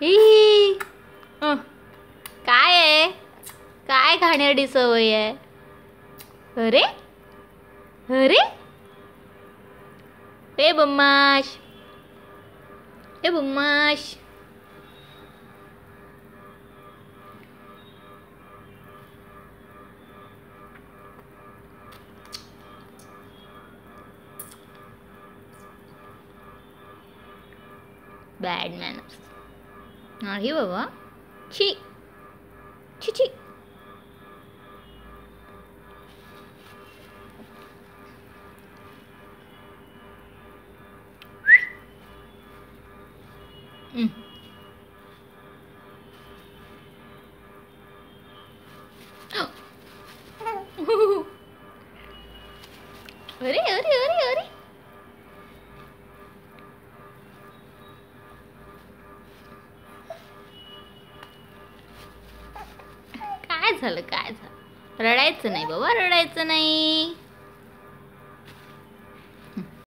ही। अं, काय काय खाण्याची सवय आहे? अरे? अरे? ए बम्माश! ए बम्माश! बॅड मॅनर्स नाही बाबा छी छी छी हम्म. अरे अरे अरे अरे झालं काय झालं? रडायचं नाही बाबा रडायचं नाही.